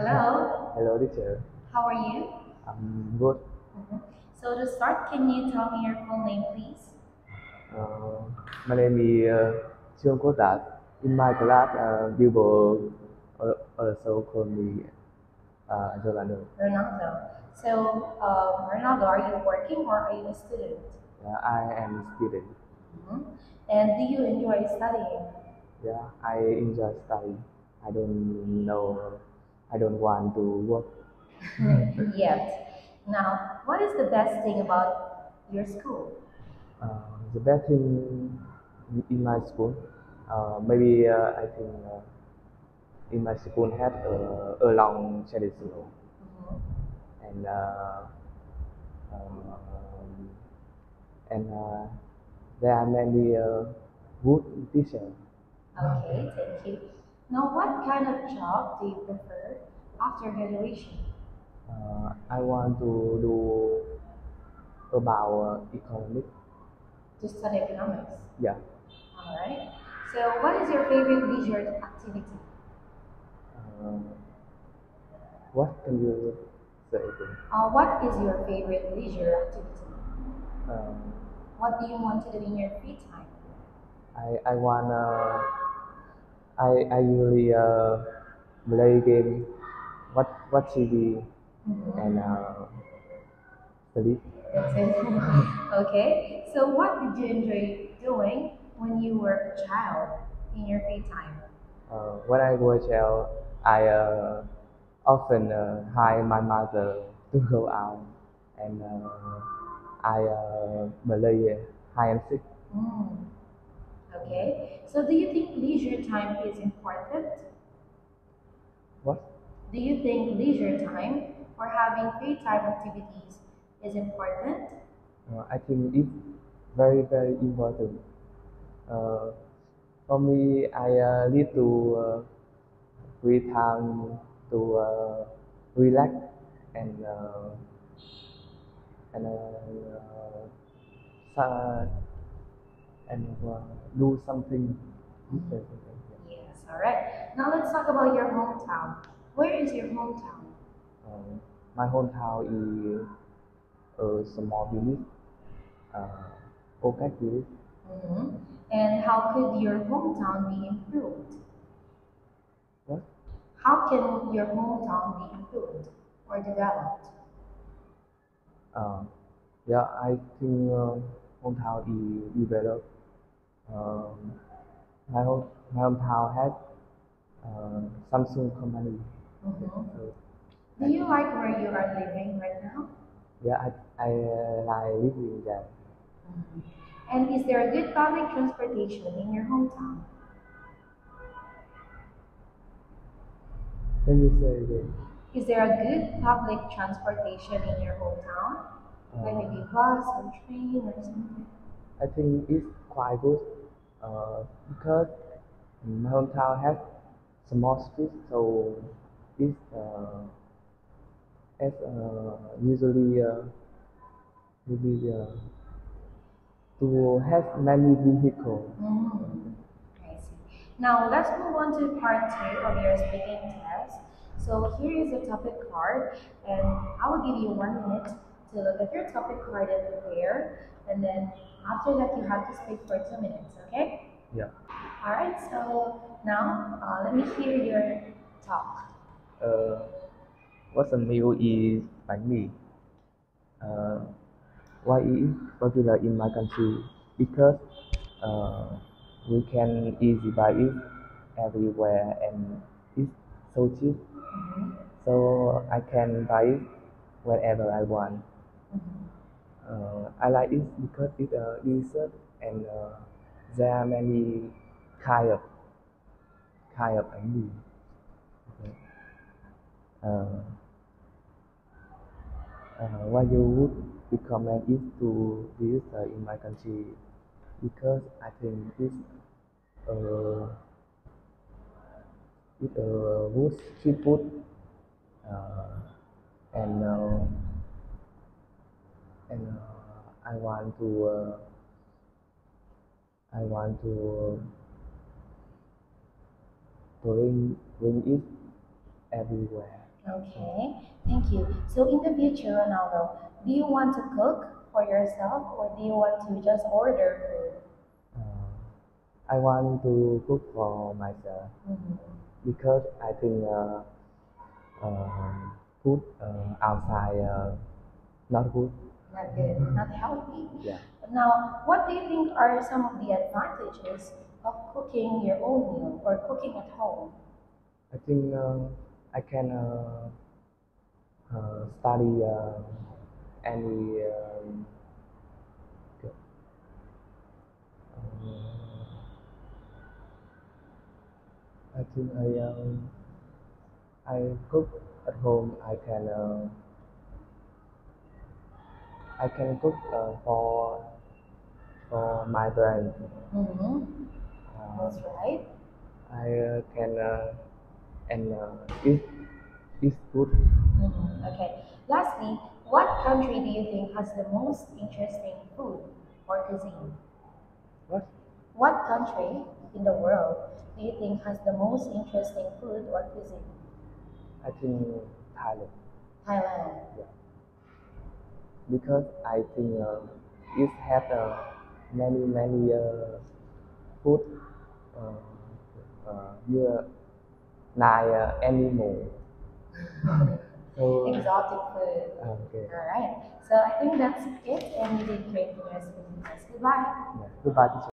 Hello, Hello, teacher. how are you? I'm good. Mhm. So to start, can you tell me your full name, please? Uh, my name is uh, Quốc Đạt. In my class, uh, people uh, also call me uh, Rolando. Ronaldo. So, um, Ronaldo, are you working or are you a student? Uh, I am a student. Mhm. And do you enjoy studying? Yeah, I enjoy studying. I don't know. I don't want to work. Yet. Now, what is the best thing about your school? Uh, the best thing in my school, uh, maybe uh, I think uh, in my school had uh, a long traditional Mhm. and uh, um, and uh, there are many uh, good teachers. Okay, thank you. Now, what kind of job do you prefer after graduation? Uh, I want to do about uh, economics. To study economics. Yeah. All right. So, what is your favorite leisure activity? Uh, what can you say? Uh, what is your favorite leisure activity? Uh, What do you want to do in your free time? I I want uh, I I usually uh, play game, watch watch TV, and uh, sleep. That's it. okay. So, what did you enjoy doing when you were a child in your free time? Uh, when I was a child, I uh, often uh, hire my mother to go out, and uh, I uh, play hide and seek. Mm. Okay. So, do you think leisure time is important? What? Do you think leisure time or having free time activities is important? Uh, I think it's very very important. Uh, for me, I uh, need to uh, free time to uh, relax and uh, and uh, uh, and uh, do something different. Yes. All right. Now, let's talk about your hometown. Where is your hometown? Um, my hometown is a small village, uh, village. Mhm. And how could your hometown be improved? What? How can your hometown be improved or developed? Uh, yeah, I think uh, hometown is developed. Um, my home my hometown has uh, Samsung company. Mhm. So, Do you like where you are living right now? yeah, I I uh, like living there. And is there a good public transportation in your hometown? Can you say again? Is there a good public transportation in your hometown? Like Uh, maybe bus or train or something? I think it's quite good uh, because my hometown has small street, so it's uh, it's uh, usually uh, usually uh, to have many vehicles. Mm, I see. Now let's move on to part two of your speaking test. So here is the topic card, and I will give you one minute to look at your topic card and prepare. And then after that, you have to speak for two minutes. Okay? Yeah. All right. So now uh, let me hear your talk. Uh, what's a meal is bánh mì? Uh, why it is popular in my country? Because uh, we can easily buy it everywhere and it's so cheap. Mhm, So I can buy it whenever I want. Mhm. Uh, I like it because it's uh, delicious and uh, there are many kind of kind of mì. Okay. Uh, uh, you would recommend it to visit in my country? Because I think it's uh, it's a good street food uh, and uh, and uh, I want to uh, I want to bring bring it everywhere. Okay, thank you. So in the future, Ronaldo, do you want to cook for yourself or do you want to just order food? Uh, I want to cook for myself Mhm. because I think uh, uh, food uh, outside uh, not good. Not good, not healthy. Yeah. Now, what do you think are some of the advantages of cooking your own meal or cooking at home? I think uh, I can uh, uh, study uh, any um, uh, I think I um, I cook at home. I can uh, I can cook uh, for for my friends. Mm-hmm. Uh, That's right. I uh, can uh, and uh, eat eat food. Mhm. Okay. Lastly, what country do you think has the most interesting food or cuisine? What? What country in the world do you think has the most interesting food or cuisine? I think Thailand. Thailand. Because I think uh, it has uh, many many uh, food uh, uh, near nine uh, animal. so Exotic food. okay, All right. So I think that's it, and you did great speaking test. Goodbye. yeah. goodbye.